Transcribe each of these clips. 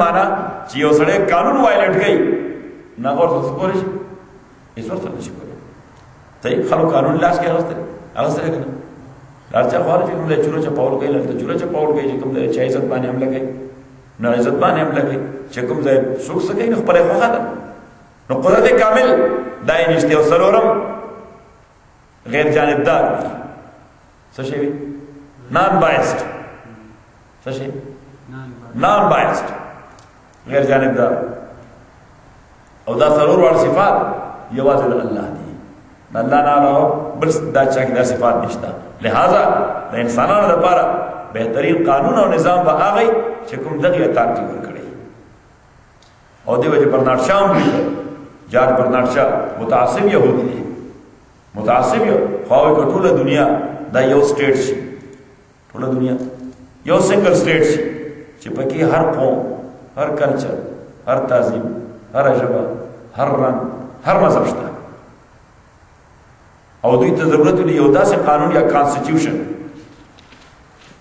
معنا چې یو سړی قانون وایلیټ کوي نه ورته څه کولی شي هېڅ ورته نه شي کولی صحیح خلکو قانون لاس کې اخیستی اخیستی که نه هر چا خو هر چې کوم ځای چوره چپاول کوي هلته چوره چپاول کوي چې کوم ځای چا عزت باندې حمله کوي نو عزت باندې حمله کوي چې کوم ځای څوک څه کوي نو خپله خوښه ده نو قدرت کامل دا یې نشته او څلورم غیر جانبدار وي څه شي وي نان بایسټ څه شي نان بایسټ غیر جانبدار او دا ضرور وړ صفات یوازې د الله دی نه الله نه راو بل دا چا کې دا صفات نشته لہذا د انسانانو لپاره بهترین قانون او نظام به هغه چې کوم دغه ترتیب ورکړي او دیو چې برنارد شاه هم ویل جار برنارد شاه متعصب يهودي دی متعصب یو خو هغه ټوله دنیا دا یو سټیټ شي ټوله دنیا یو سنگل سټیټ شي چې پکې هر قوم هر کلچر هر تهذیب هر ژبه هر رنګ هر مذهب شته او دوی ته ضرورت دی یو داسې قانون یا کانسټیټیوشن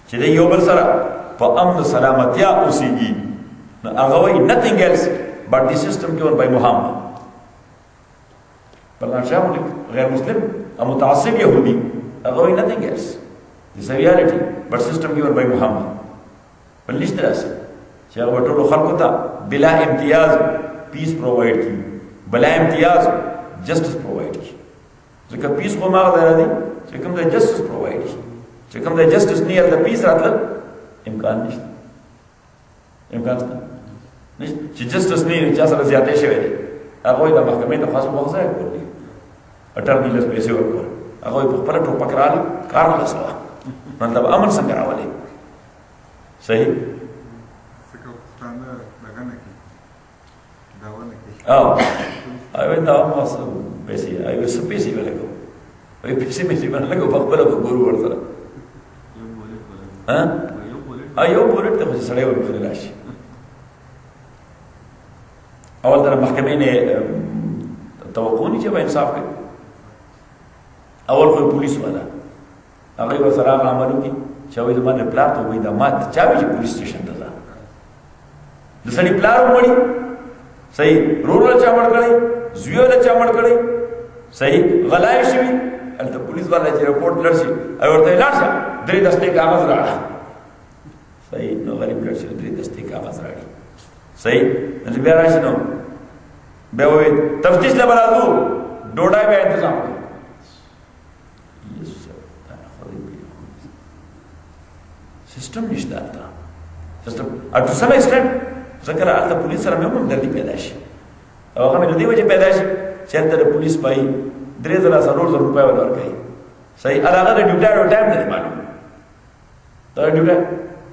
چې د یو بل سره په امن سلامتیا اوسېږي نو هغه وایي نتینګ ایلس بټ دی سیستم ګیون بای محمد بلان شاه غیر مسلم او متعصب یهودي هغه وایي نتینګ ایلس دی سریالټي بټ سیستم ګیون بای محمد پلیس داسې چې هغه ټولو خلکو ته بلا امتیاز پیس پرووایډ کی بلا امتیاز جسټس پرووایډ کی ځکه پیس خو ما غواړي دی چې کوم د جسټس پرووایډ کی چې کوم د جسټس نه د پیس راتل امکان نشته امکان نشته نشته چې جسټس نه چا سره زیاتې شوی دی هغه د محکمې د خاص مخ ځای کړی اټرنی لس پیسې ورکړ هغه په خپل ټوپک رال کار خلاص کړ مطلب امن څنګه راولي صحیح څنګه پښتانه دغه نه کوي داوا نه کوي او اوی دا مو څه پیسې اوی څه پیسې ولګو اوی پیسې مې چې باندې لګو په خپل به ګورو ورته ها ایو بولټ ته مې سړی ورته لاشي اول در محکمې نه توقع نه چې به انصاف کوي اول خو پولیس والا هغه ورسره هغه عمل وکړي چې هغوی زما د پلار ته وایي دا ما ته چا وي چې پولیس سټېشن ته ځه د سړي پلار هم وړي صحیح ورور له چا مړ کړی زوی له چا مړ کړی صحیح غلا یې شوي هلته پولیس والا چې رپورټ لړ شي او ورته یې لاړ شه درې دستې کاغذ راړه صحیح نو غریب لړ شي درې دستې کاغذ راړي صحیح نو بیا راشي نو بیا وایي تفتیش له به راځو ډوډۍ بیا انتظام کړو یس سر دا خوري بالکل سیستم نشته تا سیستم اټو سم ایکسټنټ ذکر اته پولیس سره مې هم دردي پیدا شي او هغه مې دې وجه پیدا شي چې انتر پولیس پای درې زره سلور زره روپۍ ورکړي صحیح علاقه د ډیوټا ډیوټا هم نه معلوم دا ډیوټه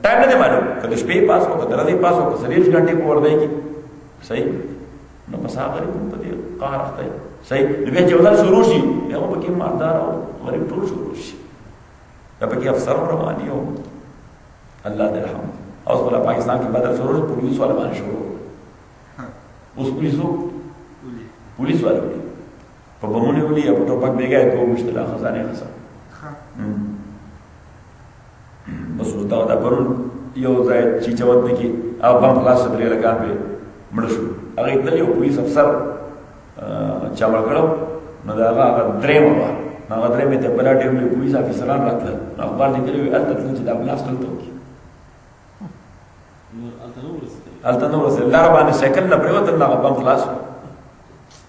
ټایم نه معلوم کله شپې پاس او کله ورځې پاس او کله سلیش غنټې په ورځې کې صحیح نو پس هغه غریب په دې قهر اخته صحیح نو بیا چې وزن شروع شي هغه په کې مالدار او غریب ټول شروع شي دا په کې افسر رواني او الله دې رحم او اوس په پاکستان کې بدل شروع شي پولیس والا باندې شروع اوس پولیسو پولیس والا په بمونه ولي او ټوپک بیګای په وشتل خزانه خسا بس وتا دا پرون یو ځای چې چوت نه کی او بم خلاص درې لګان به مړ شو هغه تل یو پولیس افسر چا مړ کړو نو دا هغه درې مو هغه درې مې ته بل ډېر لوی پولیس افسران راتل نو خبر دې کړی ال تل چې دا بلاست ته کی ال تنور سره لار باندې سیکل نه پریوتل هغه بم خلاص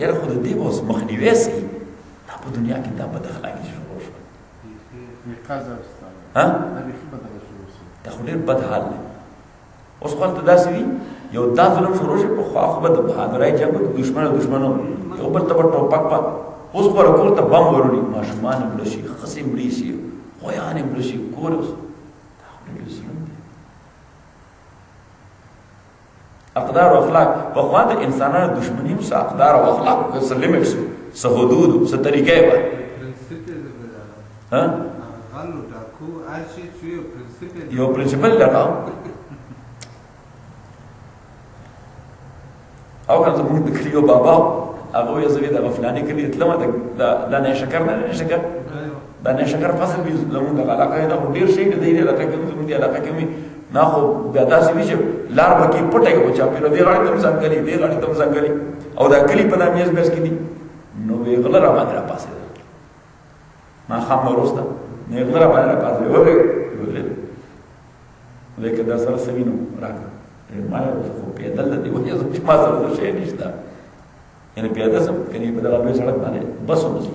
یاره خو د دې به اوس مخنیوی سي دا په دنیا کې دا بد اخلاقي شروع شو ها دا خو ډېر بد حال دی اوس خو ته داسې وي یو دا ظلم شروع شي په خوا خو به د بهادرۍ جنګ د دشمن او دشمنو یو بل ته به ټوپک به اوس خو کور ته بم وروړي ماشومان یې مړه شي ښځې مړې شي غویان یې مړه شي کور اوس دا خو ډېر ظلم دی اقدار او اخلاق په خوا د انسانانو دښمنی او اقدار او اخلاق کې څه لیمټس څه حدود څه طریقې و ها غلو ډاکو ارشي چې یو پرنسپل یو پرنسپل لګاو او کنه زموږ د کلیو بابا هغه یې زوی د غفلانې کلی تلمه د نه شکر نه شکر دا نه شکر فصل به زموږ د علاقه نه خو ډیر شي د دې علاقه کې زموږ د علاقه کې نه خو دا داسې وی چې لار به کې پټه یو چا په دې غاړه تم ځان کړي دې غاړه تم ځان کړي او دا کلی په نامې بس کې دي نو وی غل را باندې را پاسه ما خام وروسته نه غل را باندې را پاسه وګړي وګړي لیکن دا سره سمینو راکړه ما یو څه خو پیدل دی وې زه چې ما سره شي نشته یعنی پیاده سم کني په دغه لوی سړک باندې بس وځي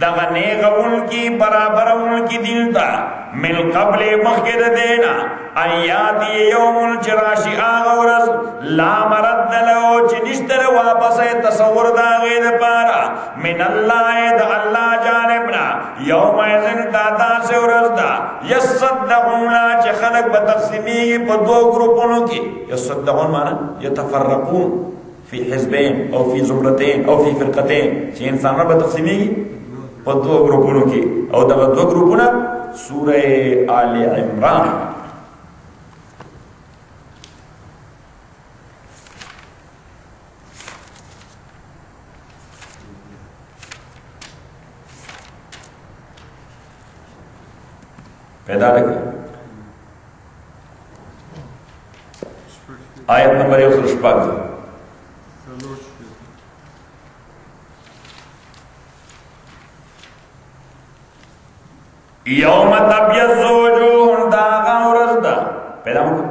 دغه نیغوونکي برابروونکي دین ته من قبل مخکې د دینا ان یاتی یوم چې راشي هغه ورځ لا مرد له چې نشتره واپس تصور دا غیر پارا من الله د الله جانبنا یوم یزن دا داسې ورځ دا یصدقون چې خلق به تقسیمي په دوه ګروپونو کې یصدقون معنی یتفرقون فی حزبین او فی زمرتین او فی فرقتین چې انسانان به تقسیمیږي په دوه ګروپونو کې او دا دوه ګروپونه سوره آل عمران پیدا لګي آیت نمبر یو سل شپږ یوم تبیض وجوه دا غورز دا پیدا مو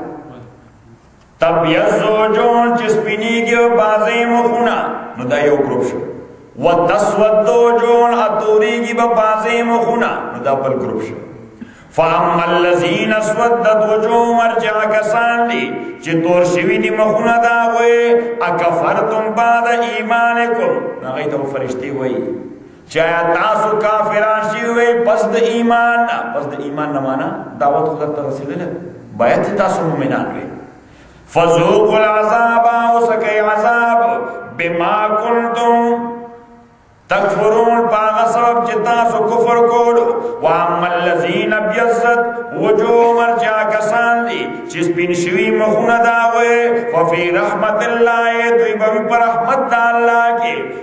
تبیض وجوه چې سپینیږي او بازې مخونه نو دا یو ګروپ شو وتسود وجوه اتوریږي به بازې مخونه نو دا بل ګروپ شو فاما الذين اسودت وجوههم مرجع کسان دي چې تور شوی دي مخونه دا وې اکفرتم بعد ایمانکم هغه ته فرشتي وایي چې آیا تاسو کافران شوي پس د ایمان نه پس د ایمان نه معنا دعوت خو درته رسېدلې باید چې تاسو مؤمنان وي فذوقوا العذاب وسکئ عذاب بما کنتم تکفرون پاغه سبب چې تاسو کفر کول و اما الذين ابيضت وجوه مرجع کسان دي چې سپین شوی مخونه دا وې ففي رحمت الله دوی به پر رحمت الله کې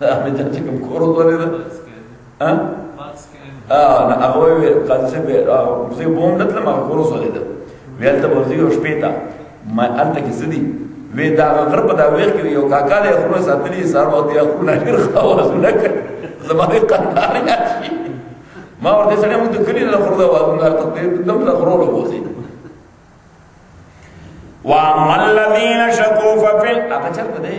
احمد جان چې کوم کور ودولې ده ها نه هغه وی قاضي صاحب زه بوم نه تلم هغه کور ودولې ده ویل ته ورځي او شپې ته ما الته کې زدي وی دا غر په دا ویل کې یو کاکا له خپل ساتلی سار وخت یې خپل نشر خواص نه کړ زماره قندار یا شي ما ورته سره مونږ د کلی نه خورده وازم نه ته دم نه خورو وځي وعمل الذين شكوا ففي هغه چرته دی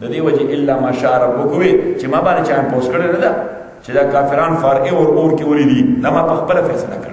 د دې وجه الا ماشاء ربک وي چې ما باندې چا پوسټ کړی نه ده چې دا کافران فارغ اور اور کې ولې دي دا ما په خپل فیصله کړی